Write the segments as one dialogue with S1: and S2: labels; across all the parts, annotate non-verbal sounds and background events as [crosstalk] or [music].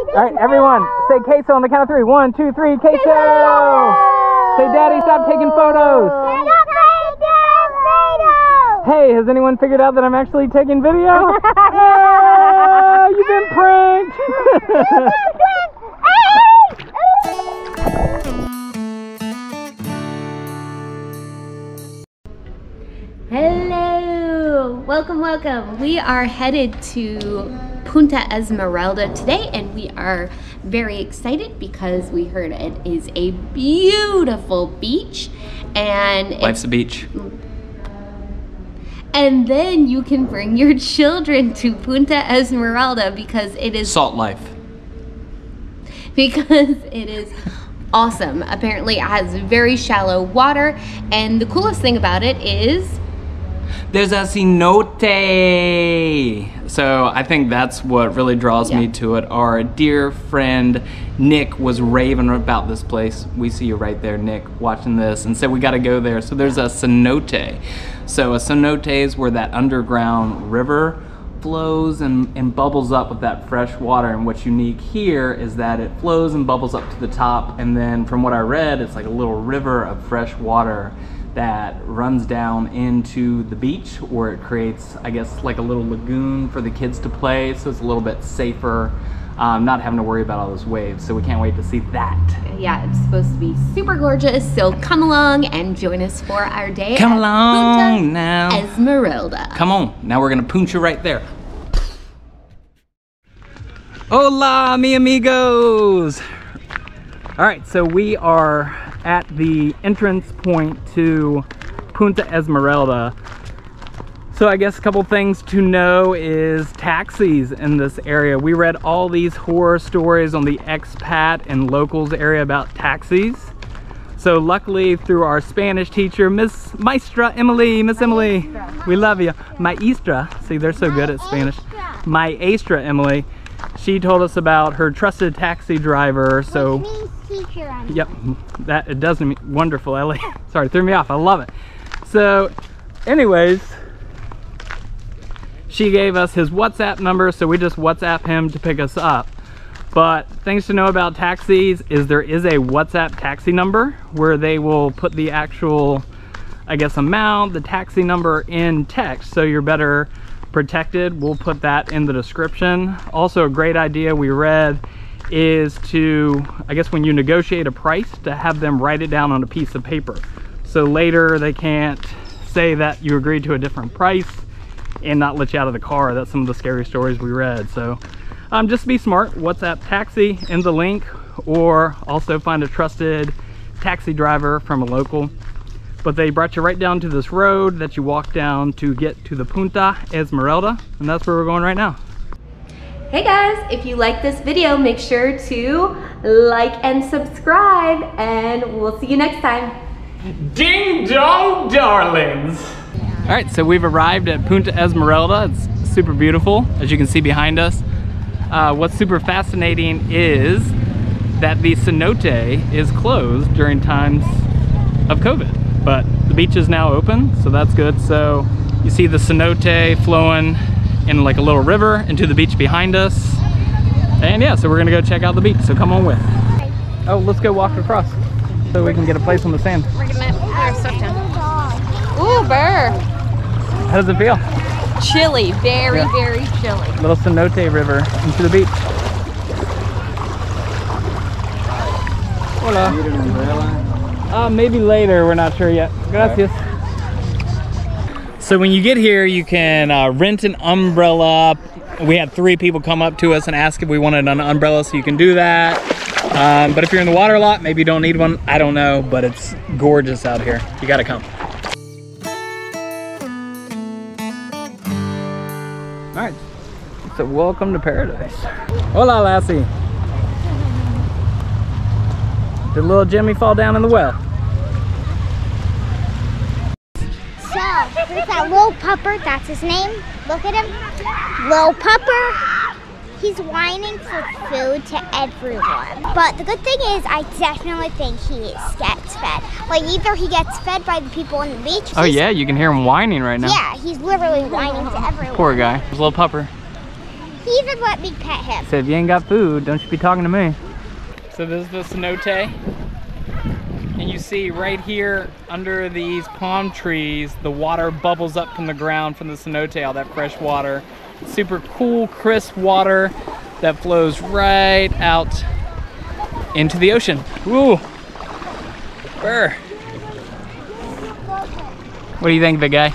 S1: All right, everyone, say queso on the count of three. One, two, three, queso. Say, Daddy, stop taking photos. Hey, has anyone figured out that I'm actually taking video? Ah, you've been pranked.
S2: Hello! Welcome, welcome. We are headed to Punta Esmeralda today and we are very excited because we heard it is a beautiful beach and
S1: Life's a beach.
S2: and then you can bring your children to Punta Esmeralda because it is
S1: Salt life.
S2: because it is awesome. Apparently it has very shallow water and the coolest thing about it is
S1: There's a cenote. So I think that's what really draws me to it. Our dear friend Nick was raving about this place. We see you right there, Nick, watching this, and said we got to go there. So there's a cenote. So a cenote is where that underground river flows and, and bubbles up with that fresh water. And what's unique here is that it flows and bubbles up to the top. And then from what I read, it's like a little river of fresh water that runs down into the beach where it creates, I guess, like a little lagoon for the kids to play. So it's a little bit safer, um, not having to worry about all those waves. So we can't wait to see that.
S2: yeah, it's supposed to be super gorgeous. So come along and join us for our day.
S1: Come along
S2: Punta
S1: now.
S2: Esmeralda.
S1: Come on, now we're gonna punch you right there. Hola, mi amigos! All right, so we are at the entrance point to Punta Esmeralda. So I guess a couple things to know is taxis in this area. We read all these horror stories on the expat and locals area about taxis. So luckily through our Spanish teacher, Miss Maestra Emily, Miss Emily, we love you. Maestra, see they're so good at Spanish. Maestra Emily, she told us about her trusted taxi driver. So
S3: means teacher on
S1: Yep, that it does mean wonderful, Ellie. [laughs] Sorry, threw me off. I love it. So, anyways, she gave us his WhatsApp number, so we just WhatsApp him to pick us up. But things to know about taxis is there is a WhatsApp taxi number where they will put the actual, I guess, amount, the taxi number in text, so you're better protected. We'll put that in the description. Also, a great idea we read is to, I guess, when you negotiate a price, to have them write it down on a piece of paper. So later they can't say that you agreed to a different price and not let you out of the car. That's some of the scary stories we read. So um, just be smart. WhatsApp taxi in the link, or also find a trusted taxi driver from a local. But they brought you right down to this road that you walk down to get to the Punta Esmeralda, and that's where we're going right now.
S2: Hey guys, if you like this video, make sure to like and subscribe and we'll see you next time.
S1: Ding dong, darlings! All right, so we've arrived at Punta Esmeralda. It's super beautiful, as you can see behind us. Uh, what's super fascinating is that the cenote is closed during times of COVID, but the beach is now open, so that's good. So you see the cenote flowing in like a little river into the beach behind us. And yeah, so we're gonna go check out the beach, so come on with. Oh, let's go walk across so we can get a place on the sand.
S4: We're gonna put our stuff down. Ooh, burr.
S1: How does it feel?
S4: Chilly, very,
S1: Yeah.
S4: very chilly.
S1: Little cenote river into the beach. Hola. Uh, maybe later, we're not sure yet. Gracias. So when you get here, you can uh, rent an umbrella. We had three people come up to us and ask if we wanted an umbrella, so you can do that. Um, but if you're in the water a lot, maybe you don't need one. I don't know, but it's gorgeous out here. You gotta come. All right, so welcome to paradise. Hola, Lassie. Did little Jimmy fall down in the well?
S3: That little pupper, that's his name. Look at him. Little pupper. He's whining for food to everyone. But the good thing is, I definitely think he gets fed. Like, either he gets fed by the people on the beach.
S1: Oh yeah, you can hear him whining right now.
S3: Yeah, he's literally whining to everyone.
S1: Poor guy. His little pupper.
S3: He's He even let me pet him.
S1: So if you ain't got food, don't you be talking to me. So this is the cenote. You see right here under these palm trees, the water bubbles up from the ground from the cenote, all that fresh water. Super cool, crisp water that flows right out into the ocean. Ooh. Burr. What do you think, big guy?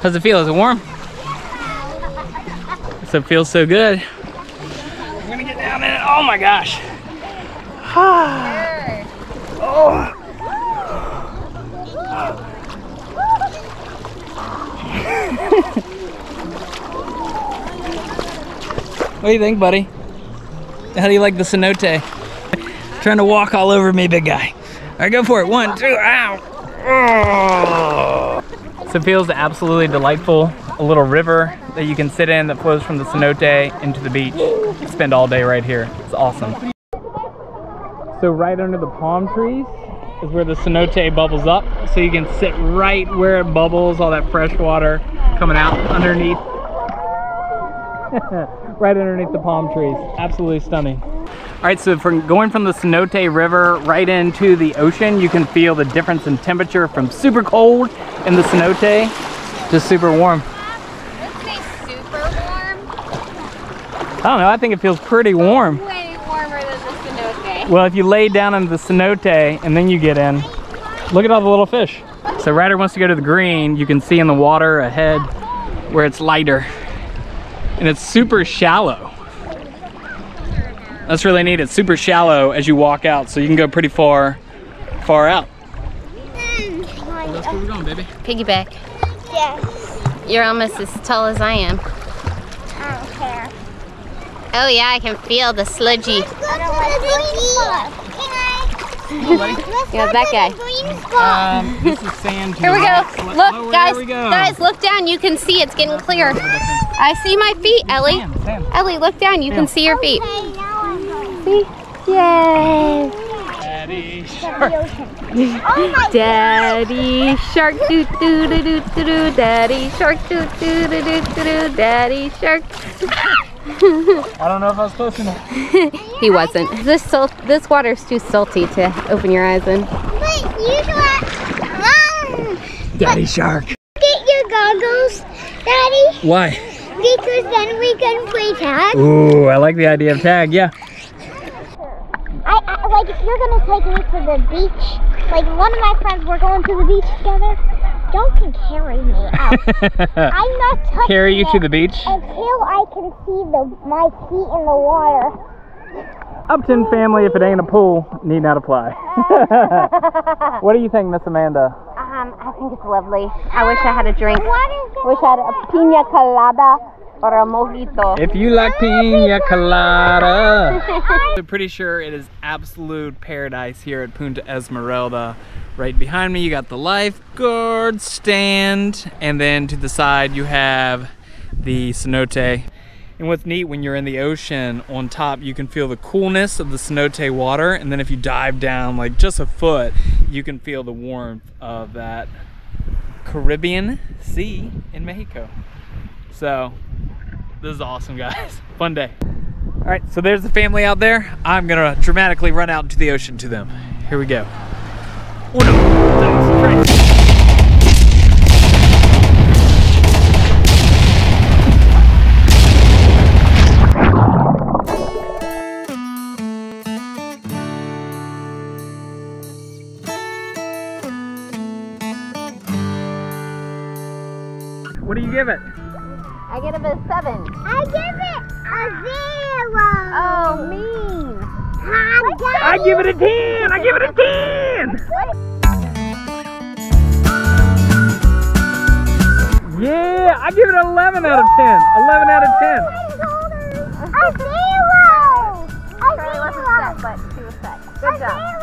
S1: How's it feel? Is it warm? So it feels so good. I'm gonna get down in it. Oh my gosh. oh. [sighs] what do you think, buddy? How do you like the cenote? Trying to walk all over me, big guy. All right, go for it. One, two, ow. Oh. So it feels absolutely delightful. A little river that you can sit in that flows from the cenote into the beach. Spend all day right here. It's awesome. So right under the palm trees is where the cenote bubbles up. So you can sit right where it bubbles, all that fresh water coming out underneath. [laughs] right underneath the palm trees. Absolutely stunning. All right, so from going from the Cenote River right into the ocean, you can feel the difference in temperature from super cold in the cenote to super warm.
S4: Let's say super warm.
S1: I don't know, I think it feels pretty warm.
S4: Way warmer than the cenote.
S1: Well, if you lay down in the cenote and then you get in, look at all the little fish. So Ryder wants to go to the green. You can see in the water ahead where it's lighter. And it's super shallow. That's really neat. It's super shallow as you walk out, so you can go pretty far, far out. That's where we're going, baby.
S4: Piggyback.
S3: Yes.
S4: You're almost as tall as I am.
S3: I don't care.
S4: Oh yeah, I can feel the sludgy.
S3: Let's go to the green spot. Can I? Let's
S4: Yeah,
S3: go
S4: that guy.
S3: the green spot.
S1: Um, this is sand
S4: Here we go.
S1: Lower,
S4: Look, guys,
S1: go.
S4: guys, look down. You can see it's getting clear. I see my feet, Ellie.
S1: Sand, sand.
S4: Ellie, look down. You can see your feet.
S3: Okay, now
S4: See? Yay!
S1: Daddy
S3: to
S1: shark.
S3: the ocean. Oh my
S4: Daddy shark doo doo doo doo doo doo. Daddy shark doo doo doo doo doo doo. Daddy shark.
S1: I don't know if I was close enough. [laughs]
S4: He wasn't. This salt. This water's too salty to open your eyes in.
S3: Wait, you should um,
S1: Daddy shark.
S3: get your goggles, Daddy,
S1: Why?
S3: because then we can play tag.
S1: Ooh, I like the idea of tag, yeah.
S3: I, I like if you're gonna take me to the beach, like one of my friends, we're going to the beach together. Y'all can carry me out. [laughs] I'm not touching
S1: Carry you to the beach.
S3: until I can see the my feet in the water.
S1: Upton family, if it ain't a pool, need not apply. [laughs] what do you think, Miss Amanda?
S4: Um, I think it's lovely. I wish I had a drink.
S3: What is it?
S4: Wish I had a pina colada or a mojito.
S1: If you like pina colada. [laughs] I'm pretty sure it is absolute paradise here at Punta Esmeralda. Right behind me, you got the lifeguard stand, and then to the side, you have the cenote. And what's neat when you're in the ocean on top, you can feel the coolness of the cenote water, and then if you dive down like just a foot, you can feel the warmth of that Caribbean Sea in Mexico. So, this is awesome, guys. [laughs] Fun day. All right, so there's the family out there. I'm gonna dramatically run out into the ocean to them. Here we go. Uno. What do you give it?
S4: I give it a seven.
S3: I give it a zero.
S4: Oh, mean.
S1: I give it a 10! I give it a 10! Yeah, I give it an 11 out of 10. 11 out of 10.
S3: A zero. A zero.
S4: Charlie wasn't
S3: zero.
S4: set, but she was set.
S3: A
S4: Good job.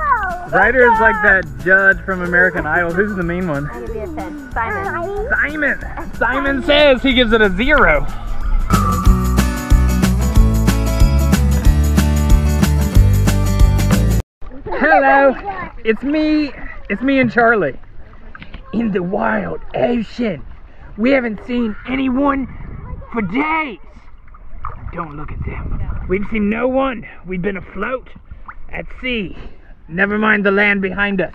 S1: Ryder is like that judge from American Idol. Who's the mean one?
S4: I give you a ten. Simon.
S3: Simon.
S1: Simon. Simon says he gives it a zero. Hello, it's me. It's me and Charlie. In the wild ocean We haven't seen anyone for days. Don't look at them. We've seen no one. We've been afloat at sea. Never mind the land behind us.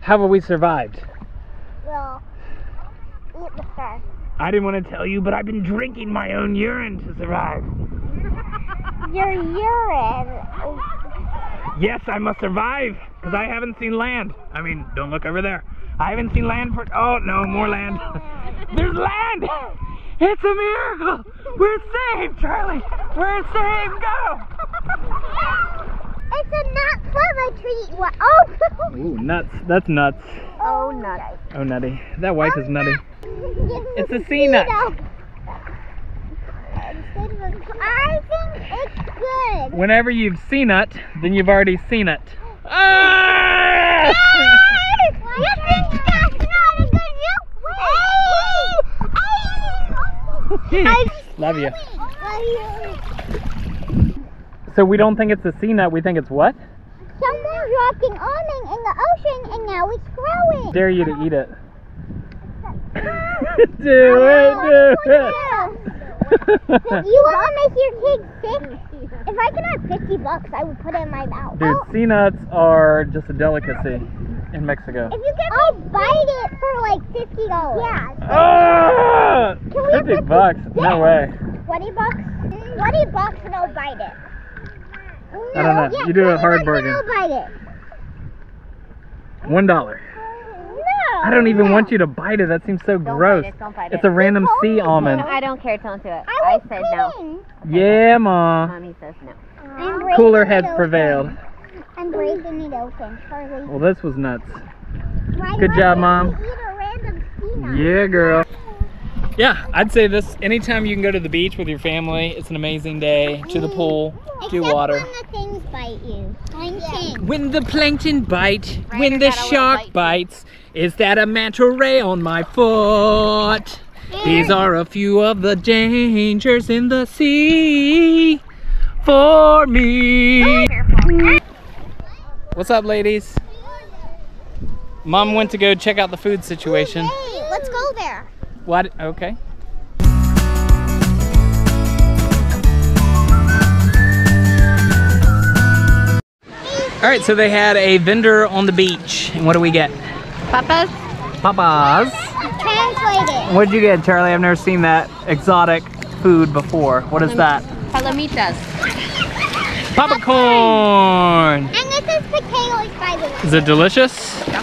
S1: How have we survived?
S3: Well, eat the fish.
S1: I didn't want to tell you, but I've been drinking my own urine to survive. [laughs]
S3: Your urine.
S1: Yes, I must survive because I haven't seen land. I mean, don't look over there. I haven't seen land for. Oh no, more land. [laughs] There's land. It's a miracle. We're saved, Charlie. We're saved. Go.
S3: It's a nut tree. What? Oh.
S1: Ooh, nuts. That's nuts.
S3: oh, nutty.
S1: Oh, nutty. That wife is nutty. It's a sea nut.
S3: I think it's good.
S1: Whenever you've seen it, then you've already seen it. Ah! [laughs]
S3: You think that's not a good joke? [laughs]
S1: Love you.
S3: Hey!
S1: So we don't think it's a sea nut. We think it's what?
S3: Someone's walking almond in the ocean and now it's growing.
S1: Dare you to eat it. [laughs] [laughs] do it, do it. [laughs]
S3: You want to make your kids sick? If I could have 50 bucks, I would put it in my mouth.
S1: Dude, sea nuts are just a delicacy in Mexico.
S3: If you give I'll bite it for like $50. Yeah.
S1: Ah!
S3: Can
S1: 50 bucks?
S3: this-
S1: No way.
S3: 20 bucks? 20 bucks and I'll bite it.
S1: I don't know.
S3: Yeah,
S1: You do a hard bargain.
S3: I'll bite it.
S1: One dollar.
S3: No.
S1: I don't even
S3: no.
S1: want you to bite it. That seems so
S4: Don't
S1: gross.
S4: bite it, don't bite
S1: It's
S4: it.
S1: a random
S3: told
S1: sea
S3: me to.
S1: almond.
S4: I don't care. Don't do it.
S3: I,
S4: I
S3: was
S4: said no.
S3: kidding.
S1: Yeah, ma.
S4: Mommy says no.
S3: I'm breaking
S1: Cooler
S3: it
S1: heads
S3: open.
S1: prevailed.
S3: I'm breaking it open, Charlie.
S1: Well, this was nuts.
S3: Why
S1: good job, Mom.
S3: Eat a random peanut?
S1: Yeah, girl. Yeah, I'd say this anytime you can go to the beach with your family, it's an amazing day. To the pool, to water.
S3: when the things bite you. Plankton.
S1: When the plankton bite, when the
S4: got a little
S1: shark
S4: bite.
S1: bites, is that a manta ray on my foot? These are a few of the dangers in the sea for me. What's up, ladies? Mom went to go check out the food situation.
S3: Hey, let's go there.
S1: What? Okay. All right, so they had a vendor on the beach, and what do we get?
S4: Papas?
S1: Papas.
S3: Translate it.
S1: What did you get, Charlie? I've never seen that exotic food before. What is that?
S4: Palomitas.
S1: Popcorn.
S3: And this is potatoes, by the way.
S1: Is it delicious? Yeah,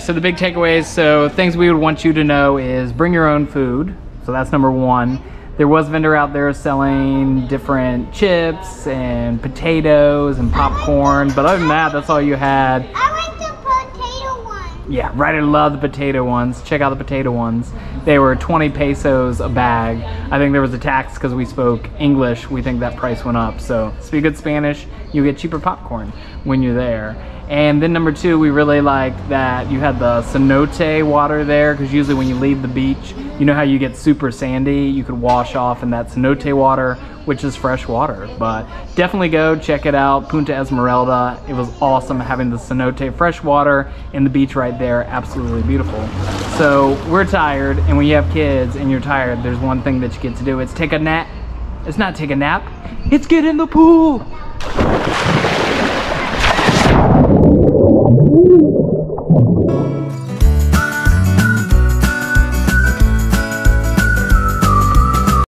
S1: so the big takeaways, so things we would want you to know is bring your own food. So that's number one. There was a vendor out there selling different chips and potatoes and popcorn, but other than that, that's all you had.
S3: I like the potato one.
S1: Yeah, Ryder loved the potato ones. Check out the potato ones. They were 20 pesos a bag. I think there was a tax because we spoke English. We think that price went up. So speak good Spanish, you get cheaper popcorn when you're there. And then number two, we really liked that you had the cenote water there because usually when you leave the beach, you know how you get super sandy. You could wash off in that cenote water, which is fresh water. But definitely go check it out, Punta Esmeralda. It was awesome having the cenote fresh water and the beach right there. Absolutely beautiful. So we're tired, and when you have kids and you're tired, there's one thing that you get to do. It's take a nap. It's not take a nap. It's get in the pool.